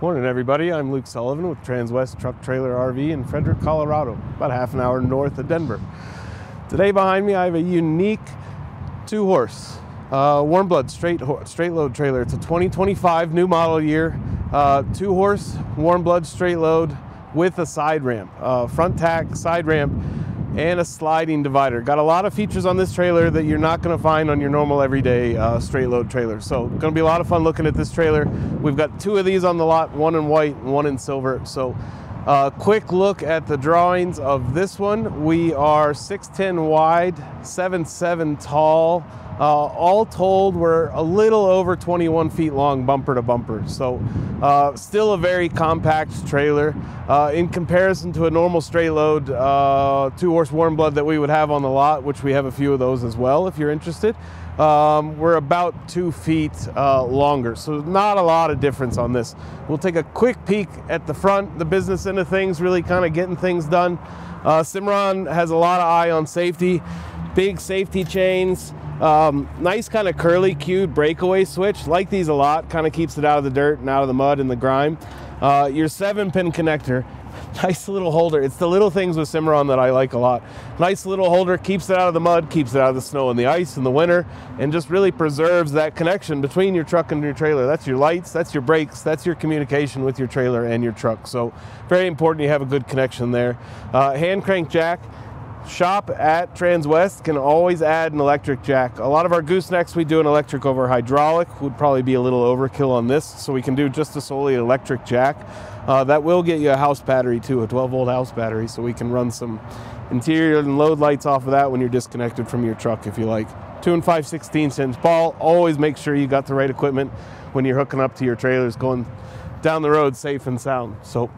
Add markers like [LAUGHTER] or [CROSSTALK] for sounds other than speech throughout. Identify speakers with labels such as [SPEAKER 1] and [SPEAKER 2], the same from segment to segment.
[SPEAKER 1] Morning, everybody. I'm Luke Sullivan with Transwest Truck Trailer RV in Frederick, Colorado, about half an hour north of Denver. Today, behind me, I have a unique two horse uh, warm blood straight straight load trailer. It's a 2025 new model year, uh, two horse warm blood straight load with a side ramp, uh, front tack, side ramp, and a sliding divider. Got a lot of features on this trailer that you're not going to find on your normal everyday uh, straight load trailer. So going to be a lot of fun looking at this trailer. We've got two of these on the lot, one in white and one in silver. So uh, quick look at the drawings of this one. We are 6'10 wide, 7'7 tall. Uh, all told, we're a little over 21 feet long bumper to bumper. So uh, still a very compact trailer. Uh, in comparison to a normal straight load uh, two horse warm blood that we would have on the lot, which we have a few of those as well if you're interested, um, we're about two feet uh, longer. So not a lot of difference on this. We'll take a quick peek at the front, the business end of things, really kind of getting things done. Uh, Cimarron has a lot of eye on safety, big safety chains, um, nice kind of curly cued breakaway switch. Like these a lot. Kind of keeps it out of the dirt and out of the mud and the grime. Uh, your seven pin connector. [LAUGHS] Nice little holder. It's the little things with Cimarron that I like a lot. Nice little holder, keeps it out of the mud, keeps it out of the snow and the ice in the winter, and just really preserves that connection between your truck and your trailer. That's your lights, that's your brakes, that's your communication with your trailer and your truck. So very important you have a good connection there. Uh, hand crank jack shop at Transwest can always add an electric jack. A lot of our goosenecks we do an electric over hydraulic, would probably be a little overkill on this, so we can do just a solely electric jack. Uh, that will get you a house battery too, a 12 volt house battery, so we can run some interior and load lights off of that when you're disconnected from your truck if you like. 2 and 5 16 inch ball, always make sure you got the right equipment when you're hooking up to your trailers going down the road safe and sound. So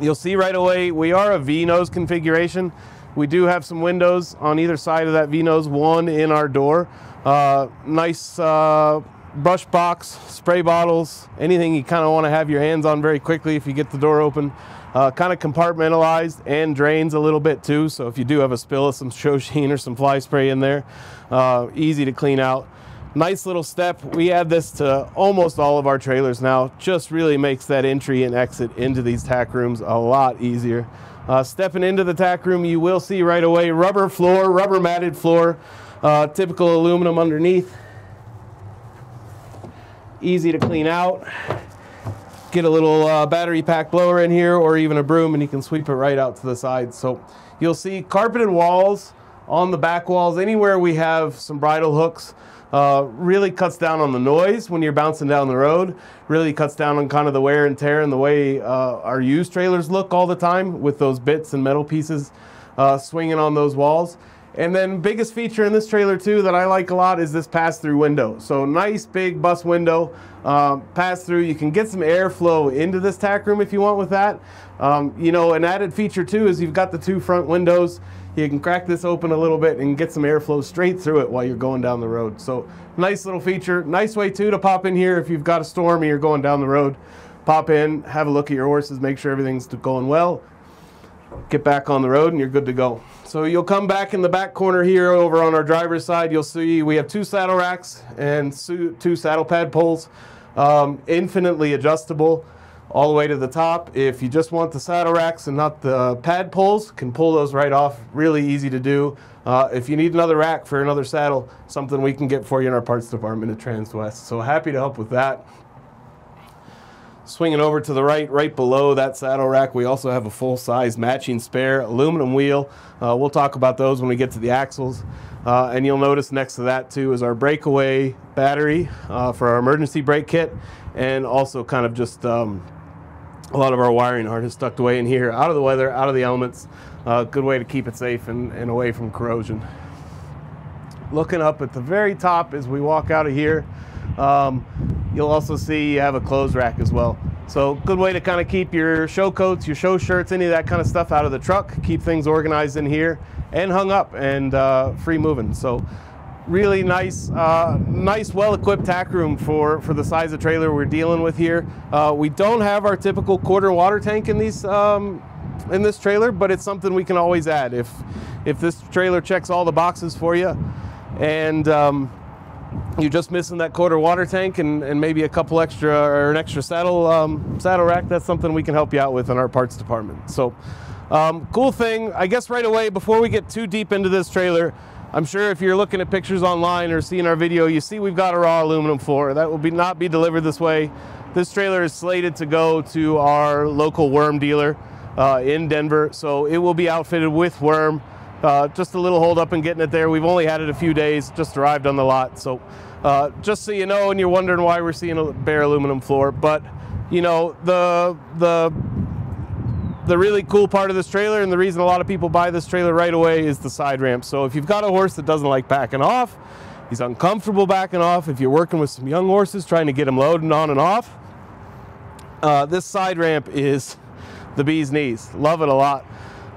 [SPEAKER 1] you'll see right away we are a V-nose configuration. We do have some windows on either side of that V-nose, one in our door. Uh, nice uh, brush box, spray bottles, anything you kind of want to have your hands on very quickly if you get the door open. Uh, kind of compartmentalized and drains a little bit too. So if you do have a spill of some [LAUGHS] show sheen or some fly spray in there, uh, easy to clean out. Nice little step. We add this to almost all of our trailers now. Just really makes that entry and exit into these tack rooms a lot easier. Uh, stepping into the tack room, you will see right away rubber floor, rubber matted floor, uh, typical aluminum underneath. Easy to clean out. Get a little uh, battery pack blower in here or even a broom and you can sweep it right out to the side. So you'll see carpeted walls on the back walls. Anywhere we have some bridle hooks, uh, really cuts down on the noise when you're bouncing down the road. Really cuts down on kind of the wear and tear and the way uh, our used trailers look all the time with those bits and metal pieces uh, swinging on those walls. And then biggest feature in this trailer too that I like a lot is this pass-through window. So nice big bus window, um, pass through. You can get some airflow into this tack room if you want with that. Um, you know, an added feature too is you've got the two front windows. You can crack this open a little bit and get some airflow straight through it while you're going down the road. So nice little feature. Nice way too to pop in here if you've got a storm and you're going down the road. Pop in, have a look at your horses, make sure everything's going well. Get back on the road and you're good to go. So you'll come back in the back corner here over on our driver's side. You'll see we have two saddle racks and two saddle pad poles, um, infinitely adjustable all the way to the top. If you just want the saddle racks and not the pad poles, can pull those right off. Really easy to do. Uh, if you need another rack for another saddle, something we can get for you in our parts department at Transwest. So happy to help with that. Swinging over to the right, right below that saddle rack, we also have a full-size matching spare aluminum wheel. Uh, we'll talk about those when we get to the axles. Uh, and you'll notice next to that too is our breakaway battery uh, for our emergency brake kit and also kind of just um, a lot of our wiring harness tucked away in here, out of the weather, out of the elements. Uh, good way to keep it safe and, and away from corrosion. Looking up at the very top as we walk out of here, um, you'll also see you have a clothes rack as well. So good way to kind of keep your show coats, your show shirts, any of that kind of stuff out of the truck, keep things organized in here and hung up and uh, free moving. So really nice, uh, nice, well-equipped tack room for, for the size of trailer we're dealing with here. Uh, we don't have our typical quarter water tank in these um, in this trailer, but it's something we can always add if if this trailer checks all the boxes for you. And um, you're just missing that quarter water tank and, and maybe a couple extra or an extra saddle um, saddle rack, that's something we can help you out with in our parts department. So, um, cool thing, I guess right away before we get too deep into this trailer, I'm sure if you're looking at pictures online or seeing our video, you see we've got a raw aluminum floor. That will be not be delivered this way. This trailer is slated to go to our local Werm dealer uh, in Denver, so it will be outfitted with Werm. Uh, just a little hold up in getting it there. We've only had it a few days, just arrived on the lot. So uh, just so you know, and you're wondering why we're seeing a bare aluminum floor, but you know, the, the, the really cool part of this trailer and the reason a lot of people buy this trailer right away is the side ramp. So if you've got a horse that doesn't like backing off, he's uncomfortable backing off, if you're working with some young horses trying to get them loaded on and off, uh, this side ramp is the bee's knees. Love it a lot.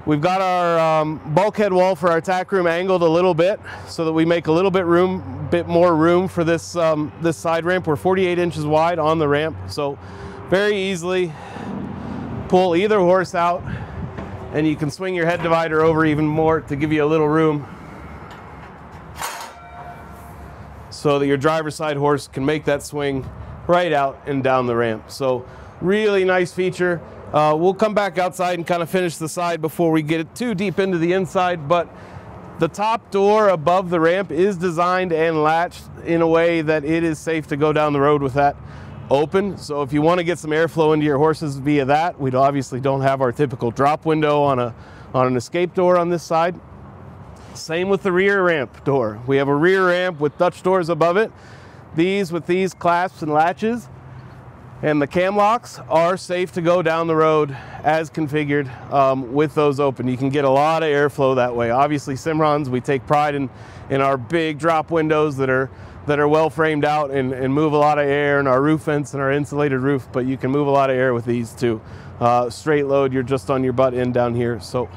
[SPEAKER 1] We've got our um, bulkhead wall for our tack room angled a little bit so that we make a little bit room, bit more room for this, um, this side ramp. We're 48 inches wide on the ramp, so very easily pull either horse out and you can swing your head divider over even more to give you a little room so that your driver's side horse can make that swing right out and down the ramp. So really nice feature. Uh, we'll come back outside and kind of finish the side before we get it too deep into the inside, but the top door above the ramp is designed and latched in a way that it is safe to go down the road with that open. So if you want to get some airflow into your horses via that, we obviously don't have our typical drop window on, a, on an escape door on this side. Same with the rear ramp door. We have a rear ramp with Dutch doors above it. These with these clasps and latches and the cam locks are safe to go down the road as configured um, with those open. You can get a lot of airflow that way. Obviously Cimarrons, we take pride in, in our big drop windows that are that are well framed out and, and move a lot of air in our roof vents and our insulated roof, but you can move a lot of air with these too. Uh, straight load, you're just on your butt end down here. So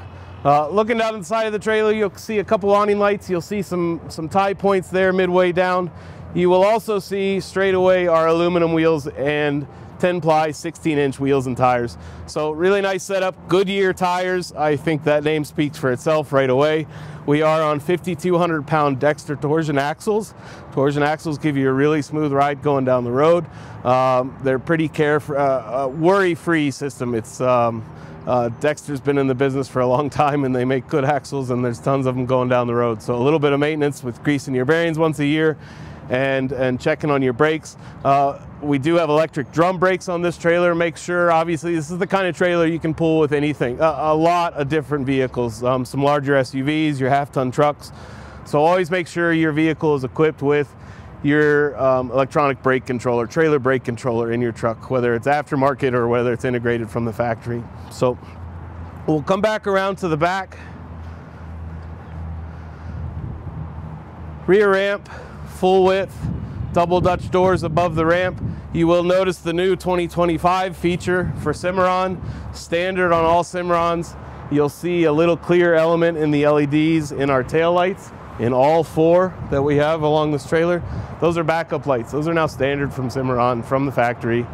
[SPEAKER 1] uh, looking down the side of the trailer, you'll see a couple awning lights. You'll see some, some tie points there midway down. You will also see straight away our aluminum wheels and 10 ply 16 inch wheels and tires. So really nice setup, Goodyear tires. I think that name speaks for itself right away. We are on 5,200 pound Dexter torsion axles. Torsion axles give you a really smooth ride going down the road. Um, they're pretty care uh, uh, worry-free system. It's um, uh, Dexter's been in the business for a long [LAUGHS] time and they make good axles and there's tons of them going down the road. So a little bit of maintenance with greasing your bearings once a year and, and checking on your brakes. Uh, we do have electric drum brakes on this trailer. Make sure, obviously, this is the kind of trailer you can pull with anything. Uh, a lot of different vehicles, um, some larger SUVs, your half-ton trucks. So always make sure your vehicle is equipped with your um, electronic brake controller, trailer brake controller in your truck, whether it's aftermarket or whether it's integrated from the factory. So we'll come back around to the back. Rear ramp, full width, double Dutch doors above the ramp. You will notice the new 2025 feature for Cimarron, standard on all Cimarrons. You'll see a little clear element in the LEDs in our tail lights in all four that we have along this trailer. Those are backup lights. Those are now standard from Cimarron, from the factory.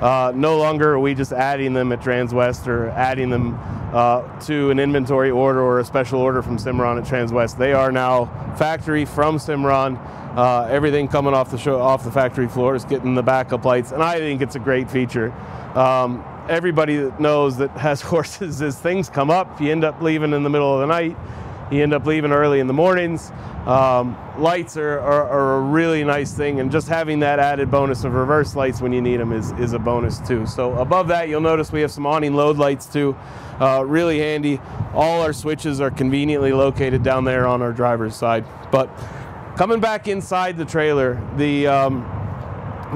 [SPEAKER 1] Uh, no longer are we just adding them at Transwest or adding them uh, to an inventory order or a special order from Cimarron at Transwest. They are now factory from Cimarron. Uh, everything coming off the show, off the factory floor is getting the backup lights, and I think it's a great feature. Um, everybody that knows that has [LAUGHS] horses, as things come up, you end up leaving in the middle of the night, you end up leaving early in the mornings. Um, lights are, are, are, a really nice thing, and just having that added bonus of reverse lights when you need them is, is a bonus too. So above that, you'll notice we have some awning load lights too. Uh, really handy. All our switches are conveniently located down there on our driver's side. But coming back inside the trailer, the um,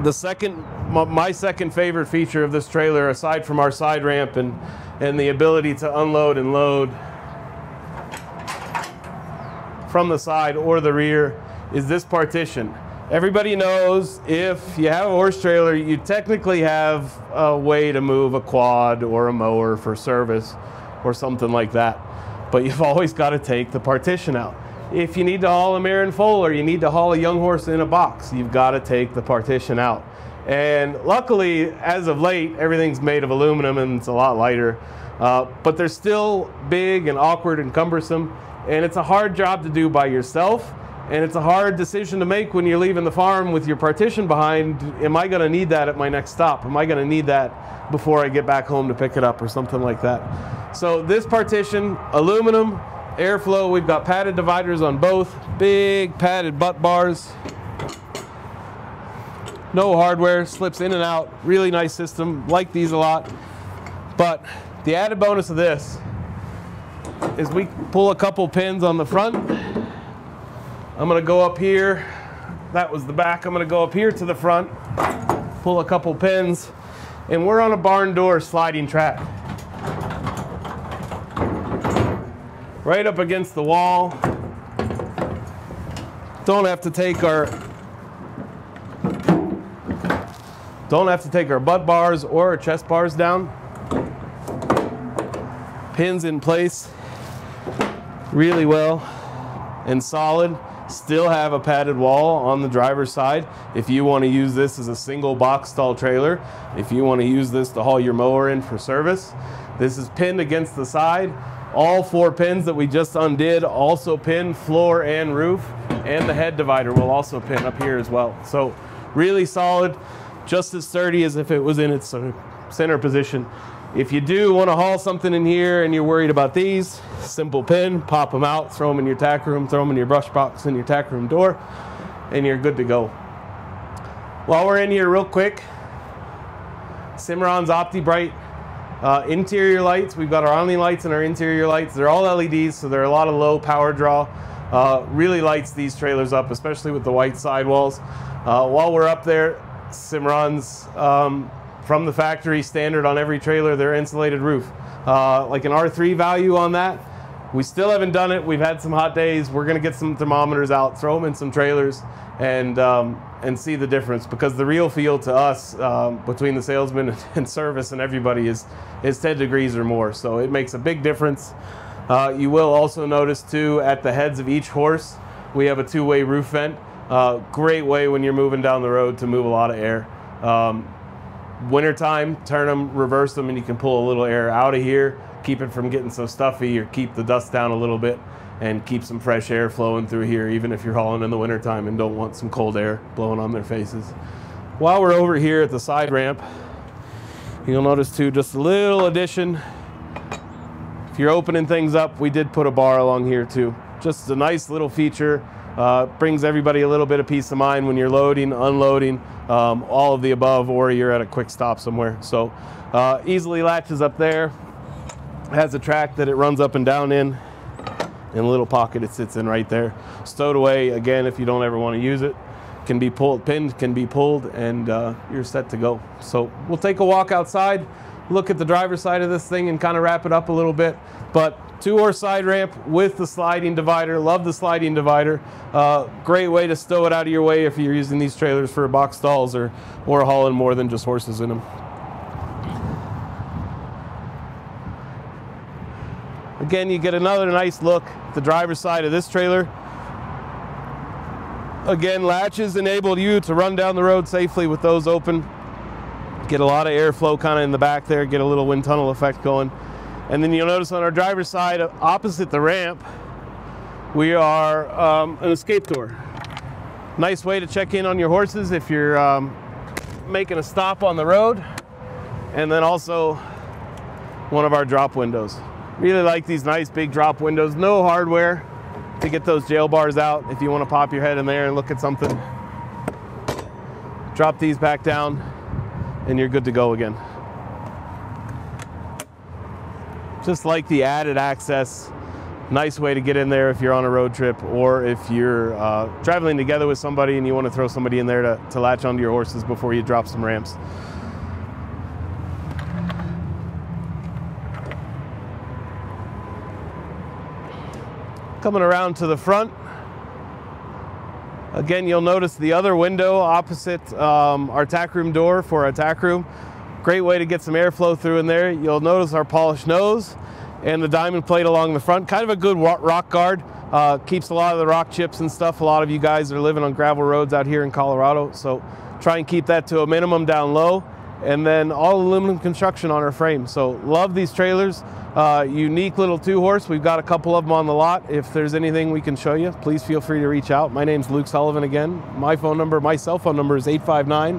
[SPEAKER 1] the second my second favorite feature of this trailer, aside from our side ramp and and the ability to unload and load from the side or the rear is this partition. Everybody knows if you have a horse trailer, you technically have a way to move a quad or a mower for service or something like that. But you've [LAUGHS] always got to take the partition out. If you need to haul a mare and foal or you need to haul a young horse in a box, you've got to take the partition out. And luckily, as of late, everything's made of aluminum and it's a lot lighter. Uh, but they're still big and awkward and cumbersome and it's a hard job to do by yourself And it's a hard decision to make when you're leaving the farm with your partition behind. Am I going to need that at my next stop? Am I going to need that before I get back home to pick it up or something like that? So this partition, aluminum, airflow, we've got padded dividers on both, big padded butt bars. No hardware, slips in and out, really nice system, like these a lot. But the added bonus of this is we pull a couple pins on the front. I'm gonna go up here. That was the back. I'm gonna go up here to the front, pull a couple pins, and we're on a barn door sliding track. Right up against the wall. Don't have to take our don't have to take our butt bars or our chest bars down. Pins in place really well and solid. Still have a padded wall on the driver's side. If you want to use this as a single box stall trailer, if you want to use this to haul your mower in for service, this is pinned against the side. All four pins that we just undid also pin floor and roof, and the head divider will also pin up here as well. So really solid, just as sturdy as if it was in its center position. If you do want to haul something in here and you're worried about these, simple pin, pop them out, throw them in your tack room, throw them in your brush box in your tack room door, and you're good to go. While we're in here real quick, Cimarron's OptiBrite uh, interior lights. We've got our only lights and our interior lights. They're all LEDs, so they're a lot of low power draw. Uh, really lights these trailers up, especially with the white sidewalls. Uh, while we're up there, Cimarron's um, from the factory standard on every trailer, their insulated roof. Uh, like an R3 value on that. We still haven't done it. We've had some hot days. We're gonna get some thermometers out, throw them in some trailers, and um, and see the difference. Because the real feel to us um, between the salesman [LAUGHS] and service and everybody is is 10 degrees or more. So it makes a big difference. Uh, you will also notice too at the heads of each horse, we have a two-way roof vent. Uh, great way when you're moving down the road to move a lot of air. Um, wintertime, turn them, reverse them, and you can pull a little air out of here, keep it from getting so stuffy or keep the dust down a little bit and keep some fresh air flowing through here, even if you're hauling in the wintertime and don't want some cold air blowing on their faces. While we're over here at the side ramp, you'll notice too, just a little addition. If you're opening things up, we did put a bar along here too. Just a nice little feature. Uh, brings everybody a little bit of peace of mind when you're loading, unloading, um, all of the above, or you're at a quick stop somewhere. So uh, easily latches up there. Has a track that it runs up and down in, and a little pocket it sits in right there. Stowed away, again, if you don't ever want to use it. Can be pulled, pinned, can be pulled, and uh, you're set to go. So we'll take a walk outside, look at the driver's side of this thing, and kind of wrap it up a little bit. But two horse side ramp with the sliding divider. Love the sliding divider. Uh, great way to stow it out of your way if you're using these trailers for box stalls or, or hauling more than just horses in them. Again, you get another nice look at the driver's side of this trailer. Again, latches enable you to run down the road safely with those open. Get a lot of airflow kind of in the back there, get a little wind tunnel effect going. And then you'll notice on our driver's side, opposite the ramp, we are um, an escape door. Nice way to check in on your horses if you're um, making a stop on the road. And then also one of our drop windows. Really like these nice big drop windows. No hardware to get those jail bars out if you want to pop your head in there and look at something. Drop these back down and you're good to go again just like the added access nice way to get in there if you're on a road trip or if you're uh, traveling together with somebody and you want to throw somebody in there to, to latch onto your horses before you drop some ramps. Coming around to the front, again, you'll notice the other window opposite um, our tack room door for our tack room. Great way to get some airflow through in there. You'll notice our polished nose and the diamond plate along the front. Kind of a good rock guard. Uh, keeps a lot of the rock chips and stuff. A lot of you guys are living on gravel roads out here in Colorado, so try and keep that to a minimum down low. And then all aluminum construction on our frame. So love these trailers. Uh, unique little two horse. We've got a couple of them on the lot. If there's anything we can show you, please feel free to reach out. My name's Luke Sullivan again. My phone number, my cell phone number is 859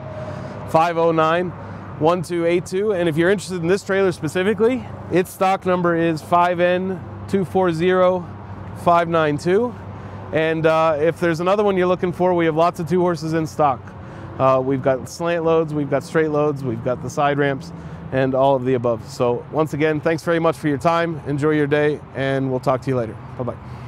[SPEAKER 1] 509 1282. And if you're interested in this trailer specifically, its stock number is 5N240592. And uh, if there's another one you're looking for, we have lots of two horses in stock. Uh, we've got slant loads, we've got straight loads, we've got the side ramps, and all of the above. So once again, thanks very much for your time. Enjoy your day, and we'll talk to you later. Bye-bye.